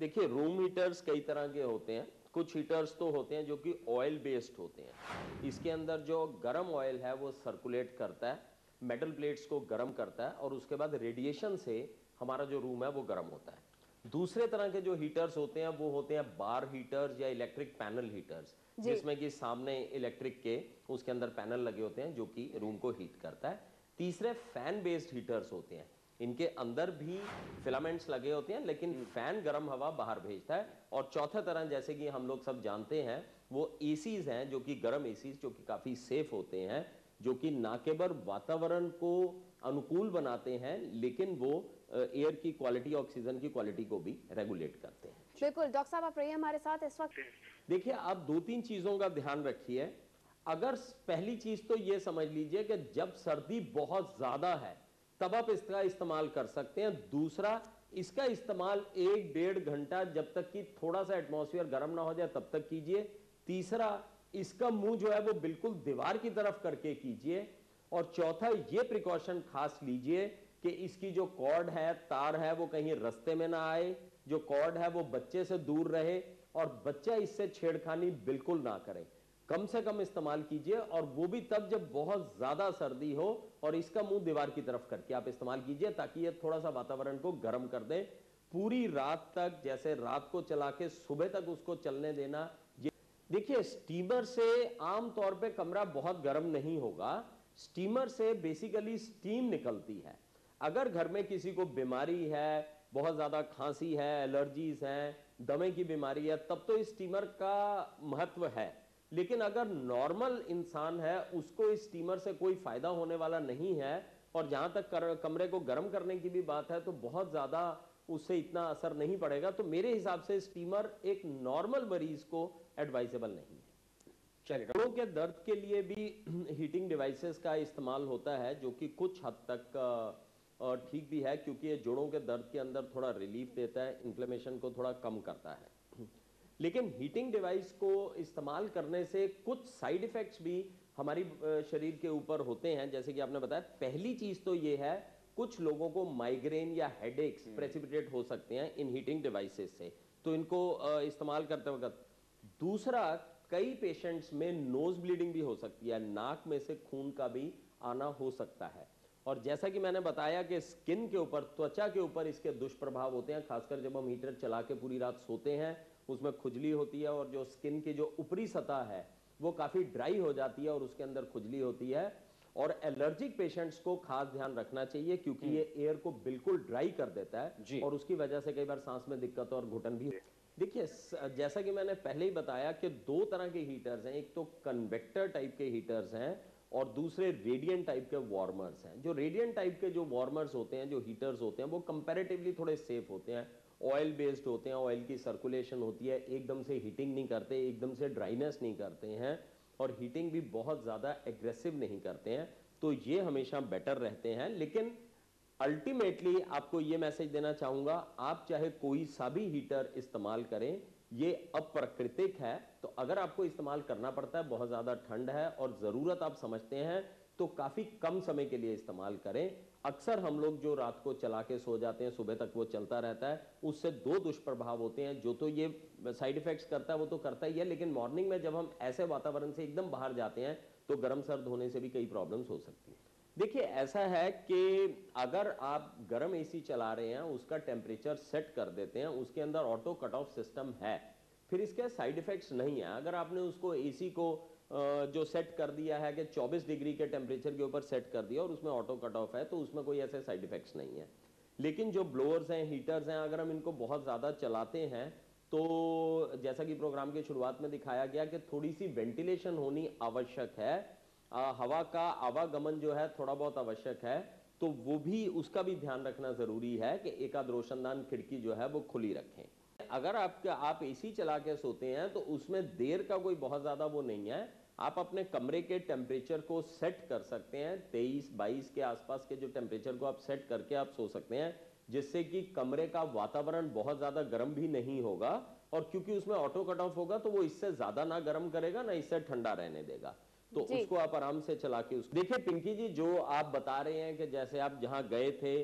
देखिए room heaters कई तरह के होते हैं। कुछ हीटर्स तो होते हैं जो कि ऑयल बेस्ड होते हैं। इसके अंदर जो गर्म ऑयल है वो सर्कुलेट करता है मेटल प्लेट्स को गर्म करता है और उसके बाद रेडिएशन से हमारा जो रूम है वो गर्म होता है। दूसरे तरह के जो हीटर्स होते हैं वो होते हैं बार हीटर्स या इलेक्ट्रिक पैनल हीटर्स जिसमें कि सामने इलेक्ट्रिक के उसके अंदर पैनल लगे होते हैं जो कि रूम को हीट करता है। तीसरे फ़ैन बेस्ड हीटर्स होते हैं। इनके अंदर भी फिलामेंट्स लगे होते हैं लेकिन फ़ैन गर्म हवा बाहर भेजता है। और चौथा तरह जैसे कि हम लोग सब जानते हैं वो एसीज हैं जो कि गर्म एसीज जो कि काफ़ी सेफ़ होते हैं जो कि ना केवल वातावरण को अनुकूल बनाते हैं लेकिन वो एयर की क्वालिटी ऑक्सीजन की क्वालिटी को भी रेगुलेट करते हैं। बिल्कुल। डॉक्टर साहब आप रहिए हमारे साथ इस वक्त। देखिए आप दो तीन चीज़ों का ध्यान रखिए। अगर पहली चीज़ तो ये समझ लीजिए कि जब सर्दी बहुत ज़्यादा है तब आप इसका इस्तेमाल कर सकते हैं। दूसरा, इसका इस्तेमाल एक डेढ़ घंटा जब तक कि थोड़ा सा एटमॉस्फेयर गर्म ना हो जाए, तब तक कीजिए। तीसरा, इसका मुँह जो है वो बिल्कुल दीवार की तरफ़ करके कीजिए। और चौथा, ये प्रिकॉशन खास लीजिए कि इसकी जो कॉर्ड है, तार है, वो कहीं रस्ते में ना आए। जो कॉर्ड है, वो बच्चे से दूर रहे और बच्चा इससे छेड़खानी बिल्कुल ना करे। कम से कम इस्तेमाल कीजिए और वो भी तब जब बहुत ज़्यादा सर्दी हो और इसका मुँह दीवार की तरफ़ करके आप इस्तेमाल कीजिए ताकि ये थोड़ा सा वातावरण को गर्म कर दे। पूरी रात तक, जैसे रात को चला के सुबह तक उसको चलने देना। देखिए, स्टीमर से आम तौर पे कमरा बहुत गर्म नहीं होगा। स्टीमर से बेसिकली स्टीम निकलती है। अगर घर में किसी को बीमारी है, बहुत ज़्यादा खांसी है, एलर्जीज हैं, दमे की बीमारी है, तब तो इस स्टीमर का महत्व है। लेकिन अगर नॉर्मल इंसान है उसको इस स्टीमर से कोई फ़ायदा होने वाला नहीं है और जहाँ तक कर, कमरे को गर्म करने की भी बात है तो बहुत ज़्यादा उससे इतना असर नहीं पड़ेगा। तो मेरे हिसाब से स्टीमर एक नॉर्मल मरीज़ को एडवाइजेबल नहीं है। चलिए के दर्द के लिए भी हीटिंग डिवाइसेस का इस्तेमाल होता है जो कि कुछ हद तक ठीक भी है क्योंकि ये जोड़ों के दर्द के अंदर थोड़ा रिलीफ देता है इन्फ्लेमेशन को थोड़ा कम करता है। लेकिन हीटिंग डिवाइस को इस्तेमाल करने से कुछ साइड इफेक्ट्स भी हमारी शरीर के ऊपर होते हैं। जैसे कि आपने बताया पहली चीज़ तो ये है कुछ लोगों को माइग्रेन या हेडेक्स प्रेसिपिटेट हो सकते हैं इन हीटिंग डिवाइसेस से। तो इनको इस्तेमाल करते वक्त। दूसरा कई पेशेंट्स में नोज़ ब्लीडिंग भी हो सकती है नाक में से खून का भी आना हो सकता है। और जैसा कि मैंने बताया कि स्किन के ऊपर त्वचा के ऊपर इसके दुष्प्रभाव होते हैं खासकर जब हम हीटर चला के पूरी रात सोते हैं उसमें खुजली होती है और जो स्किन की जो ऊपरी सतह है वो काफ़ी ड्राई हो जाती है और उसके अंदर खुजली होती है। और एलर्जिक पेशेंट्स को खास ध्यान रखना चाहिए क्योंकि ये एयर को बिल्कुल ड्राई कर देता है और उसकी वजह से कई बार सांस में दिक्कत और घुटन भी देखिए जैसा कि मैंने पहले ही बताया कि दो तरह के हीटर्स हैं एक तो कन्वेक्टर टाइप के हीटर्स हैं और दूसरे रेडियंट टाइप के वार्मर्स हैं। जो रेडियंट टाइप के जो वार्मर्स होते हैं, जो हीटर्स होते हैं, वो कंपैरेटिवली थोड़े सेफ़ होते हैं। ऑयल बेस्ड होते हैं ऑयल की सर्कुलेशन होती है, एकदम से हीटिंग नहीं करते, एकदम से ड्राइनेस नहीं करते हैं और हीटिंग भी बहुत ज़्यादा एग्रेसिव नहीं करते हैं। तो ये हमेशा बेटर रहते हैं। लेकिन अल्टीमेटली आपको ये मैसेज देना चाहूँगा, आप चाहे कोई सा भी हीटर इस्तेमाल करें ये अप्राकृतिक है तो अगर आपको इस्तेमाल करना पड़ता है, बहुत ज़्यादा ठंड है और ज़रूरत आप समझते हैं तो काफ़ी कम समय के लिए इस्तेमाल करें। अक्सर हम लोग जो रात को चला के सो जाते हैं, सुबह तक वो चलता रहता है, उससे दो दुष्प्रभाव होते हैं। जो तो ये साइड इफेक्ट्स करता है, वो तो करता ही है, लेकिन मॉर्निंग में जब हम ऐसे वातावरण से एकदम बाहर जाते हैं तो गर्म सर्द होने से भी कई प्रॉब्लम्स हो सकती हैं। देखिए, ऐसा है कि अगर आप गर्म एसी चला रहे हैं, उसका टेम्परेचर सेट कर देते हैं, उसके अंदर ऑटो कट ऑफ़ सिस्टम है, फिर इसके साइड इफेक्ट्स नहीं है। अगर आपने उसको एसी को जो सेट कर दिया है कि 24 डिग्री के टेम्परेचर के ऊपर सेट कर दिया और उसमें ऑटो कट ऑफ़ है तो उसमें कोई ऐसे साइड इफेक्ट्स नहीं है। लेकिन जो ब्लोअर्स हैं हीटर्स हैं, अगर हम इनको बहुत ज़्यादा चलाते हैं तो जैसा कि प्रोग्राम की शुरुआत में दिखाया गया कि थोड़ी सी वेंटिलेशन होनी आवश्यक है अ, हवा का आवागमन जो है थोड़ा बहुत आवश्यक है तो वो भी उसका भी ध्यान रखना ज़रूरी है कि एक आध रोशनदान खिड़की जो है वो खुली रखें। अगर आप आप एसी चला के सोते हैं तो उसमें देर का कोई बहुत ज़्यादा वो नहीं है। आप अपने कमरे के टेम्परेचर को सेट कर सकते हैं 23 22 के आसपास के जो टेम्परेचर को आप सेट करके आप सो सकते हैं जिससे कि कमरे का वातावरण बहुत ज़्यादा गर्म भी नहीं होगा और क्योंकि उसमें ऑटो कट ऑफ़ होगा तो वो इससे ज़्यादा ना गर्म करेगा ना इससे ठंडा रहने देगा। तो उसको आप आराम से चला के उस देखिए पिंकी जी जो आप बता रहे हैं कि जैसे आप जहाँ गए थे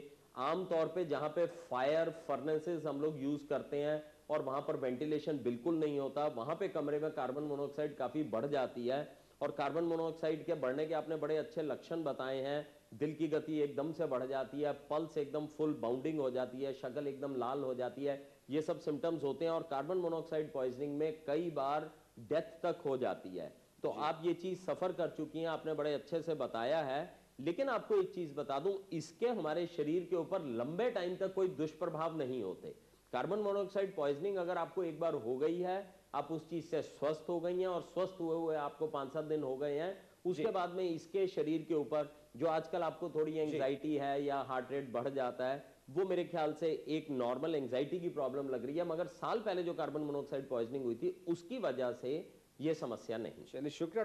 आम तौर पे जहाँ पे फायर फर्नेसेस हम लोग यूज़ करते हैं और वहाँ पर वेंटिलेशन बिल्कुल नहीं होता वहाँ पे कमरे में कार्बन मोनोऑक्साइड काफ़ी बढ़ जाती है और कार्बन मोनोऑक्साइड के बढ़ने के आपने बड़े अच्छे लक्षण बताए हैं। दिल की गति एकदम से बढ़ जाती है पल्स एकदम फुल बाउंडिंग हो जाती है शक्ल एकदम लाल हो जाती है ये सब सिम्टम्स होते हैं और कार्बन मोनोऑक्साइड पॉइजनिंग में कई बार डेथ तक हो जाती है। तो आप ये चीज़ सफ़र कर चुकी हैं आपने बड़े अच्छे से बताया है। लेकिन आपको एक चीज़ बता दूँ इसके हमारे शरीर के ऊपर लंबे टाइम तक कोई दुष्प्रभाव नहीं होते। कार्बन मोनोऑक्साइड पॉइजनिंग अगर आपको एक बार हो गई है आप उस चीज़ से स्वस्थ हो गई हैं और स्वस्थ हुए हुए आपको पाँच सात दिन हो गए हैं उसके बाद में इसके शरीर के ऊपर जो आजकल आपको थोड़ी एंग्जाइटी है या हार्ट रेट बढ़ जाता है वो मेरे ख्याल से एक नॉर्मल एंग्जाइटी की प्रॉब्लम लग रही है। मगर साल पहले जो कार्बन मोनोऑक्साइड पॉइजनिंग हुई थी उसकी वजह से ये समस्या नहीं चलिए शुक्रिया